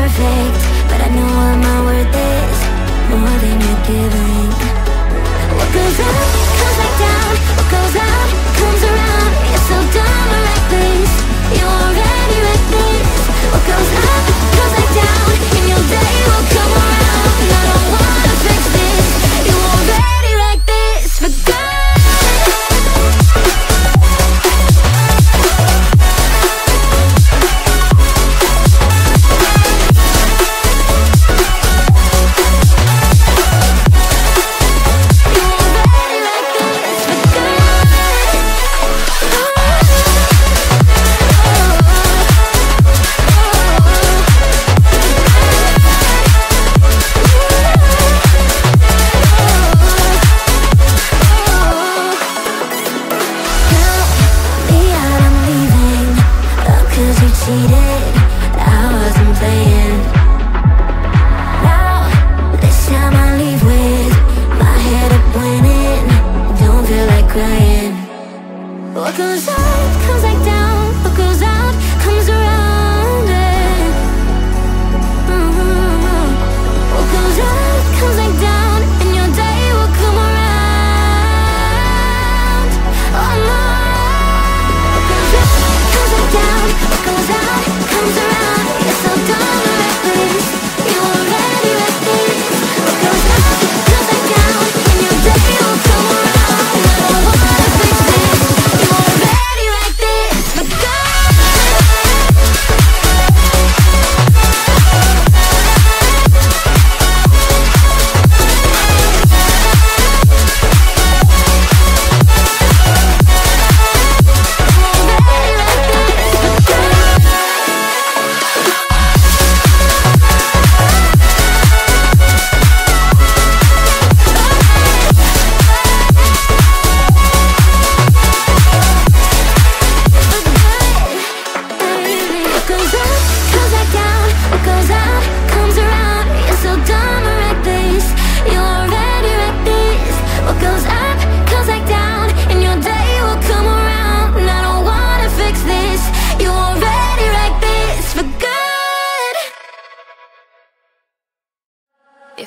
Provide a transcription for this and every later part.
perfect But I know what my worth is. More than you're giving What goes up comes back down. What goes up comes around. You're so dumb like this You're already like this. What goes up comes back down. In your day What goes up comes back down.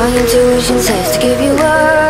My intuition says to give you up,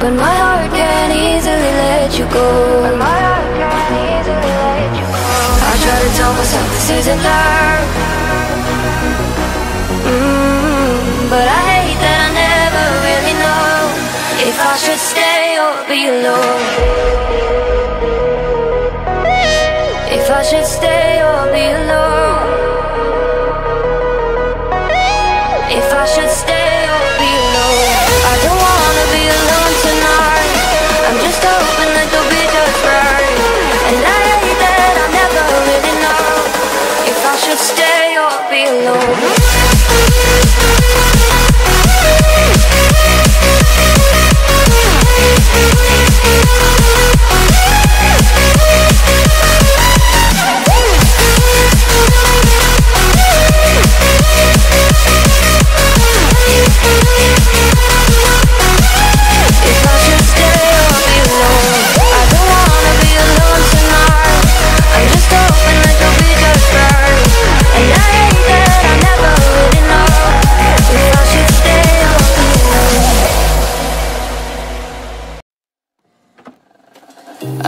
but my heart can't easily let you go. But my heart can't easily let you go. I try to tell myself this isn't love. Mm, but I hate that I never really know if I should stay or be alone. If I should stay or be alone.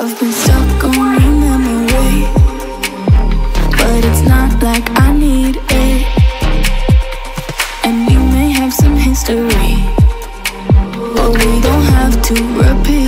I've been stuck on memory, but it's not like I need it. And may have some history, but we don't have to repeat